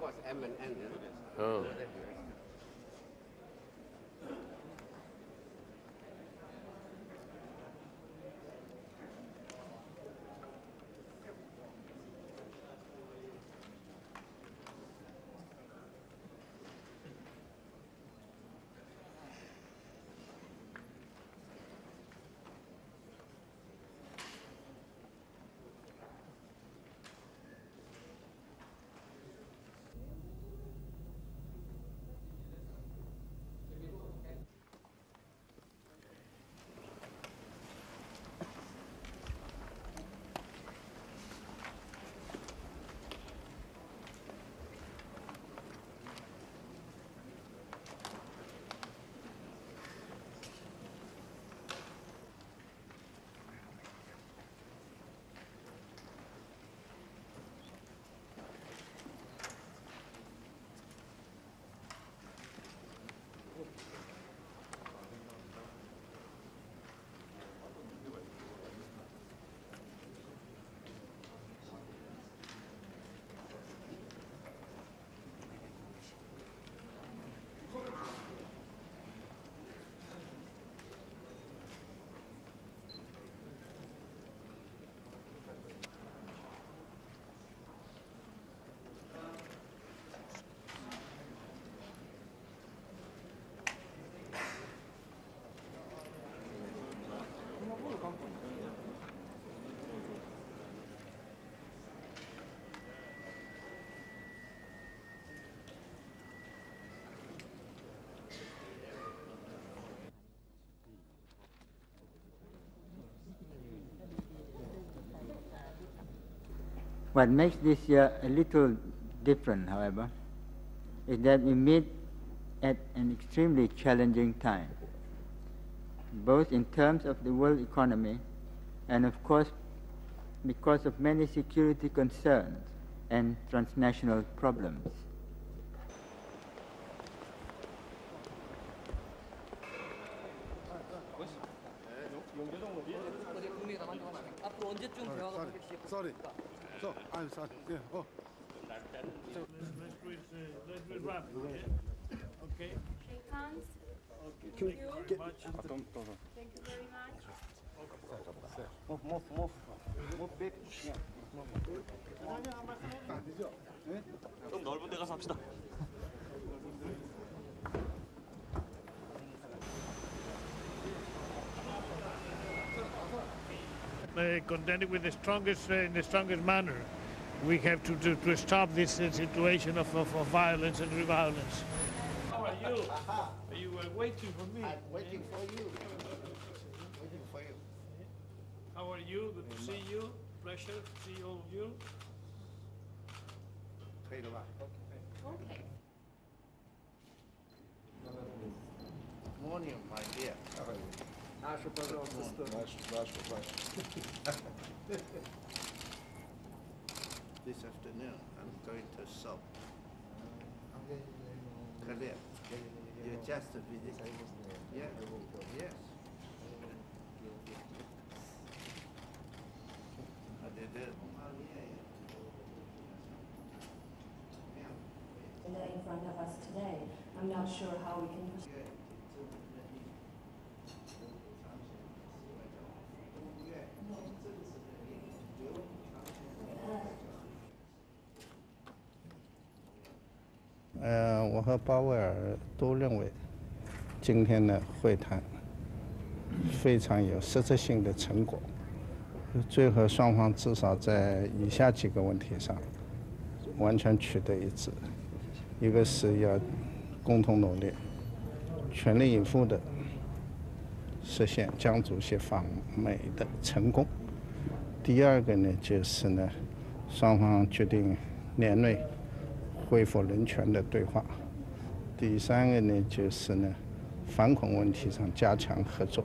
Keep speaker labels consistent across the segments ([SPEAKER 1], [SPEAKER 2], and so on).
[SPEAKER 1] fact. Yeah, of course, M and N. Eh?
[SPEAKER 2] Oh.
[SPEAKER 3] What makes this year a little different, however, is that we meet at an extremely challenging time, both in terms of the world economy and, of course, because of many security concerns and transnational problems.
[SPEAKER 4] 앞 So, I'm sorry. Yeah. Oh.
[SPEAKER 5] So.
[SPEAKER 4] Let's do it, uh,
[SPEAKER 5] let's do it rapid, yeah?
[SPEAKER 6] Okay?
[SPEAKER 7] Shake hands.
[SPEAKER 5] Okay,
[SPEAKER 7] thank you
[SPEAKER 5] very
[SPEAKER 6] much.
[SPEAKER 7] Thank you very much.
[SPEAKER 5] Move, move, move. Move back. Yeah.
[SPEAKER 2] 좀 넓은 데 가서 합시다.
[SPEAKER 6] Uh, contending with the strongest, uh, in the strongest manner. We have to, to, to stop this uh, situation of, of, of violence and reviolence. How are you? Are You were waiting for me.
[SPEAKER 1] I'm waiting for you. Waiting for you.
[SPEAKER 6] How are you? Good to see you. Pleasure to see all of you.
[SPEAKER 1] Trade a lot.
[SPEAKER 7] Okay.
[SPEAKER 1] Morning, my dear. How are you?
[SPEAKER 5] Наше, пожалуйста. Наше, наше, наше.
[SPEAKER 1] This afternoon, I'm going to Seoul. Korea. You just visit. Yeah. Yes. How do you do?
[SPEAKER 8] in front of us today. I'm not sure how we can
[SPEAKER 9] 我和鲍威尔都认为，今天的会谈非常有实质性的成果。最后双方至少在以下几个问题上完全取得一致：一个是要共同努力，全力以赴的实现江主席访美的成功；第二个呢，就是呢，双方决定年内。恢复人权的对话。第三个呢，就是呢反恐问题上加强合作。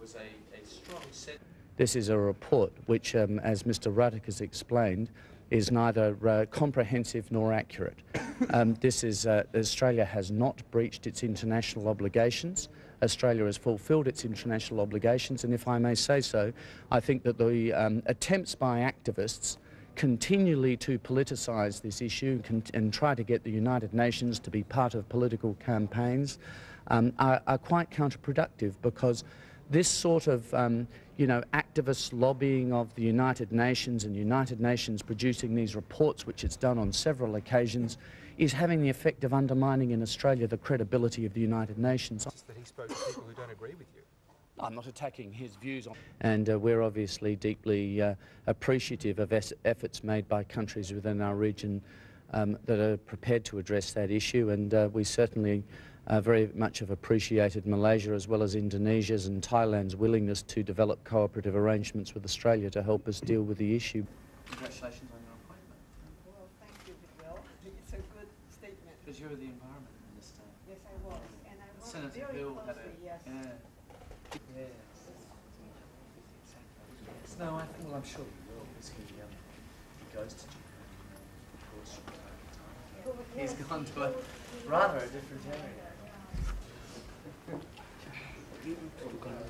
[SPEAKER 5] Was a, a strong set. This is a report which, um, as Mr Ruddock has explained, is neither uh, comprehensive nor accurate. Um, this is, uh, Australia has not breached its international obligations. Australia has fulfilled its international obligations, and if I may say so, I think that the um, attempts by activists continually to politicise this issue and, try to get the United Nations to be part of political campaigns um, are, are, quite counterproductive because this sort of um, you know, activist lobbying of the United Nations and United Nations producing these reports, which it's done on several occasions, is having the effect of undermining in Australia the credibility of the United Nations.
[SPEAKER 10] That he spoke to people who don't agree with you.
[SPEAKER 5] I'm not attacking his views on and uh, we're obviously deeply uh, appreciative of efforts made by countries within our region um, that are prepared to address that issue and uh, we certainly uh, very much have appreciated Malaysia as well as Indonesia's and Thailand's willingness to develop cooperative arrangements with Australia to help us deal with the issue. Congratulations on your appointment.
[SPEAKER 11] Well, thank you, Bill. It's a good statement.
[SPEAKER 5] Because you're the environment minister.
[SPEAKER 11] Yes, I was. And I was
[SPEAKER 5] Senator
[SPEAKER 11] very
[SPEAKER 5] Hill
[SPEAKER 11] closely,
[SPEAKER 5] had a,
[SPEAKER 11] yes.
[SPEAKER 5] Yeah. Yes. yes. No, I think, well, I'm sure he will, because he, um, he goes to Japan, of course, from time to time. He's gone to a rather a different area.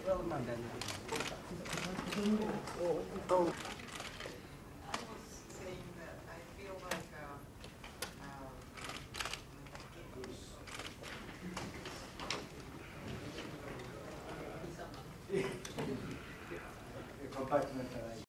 [SPEAKER 5] Well, Mandan.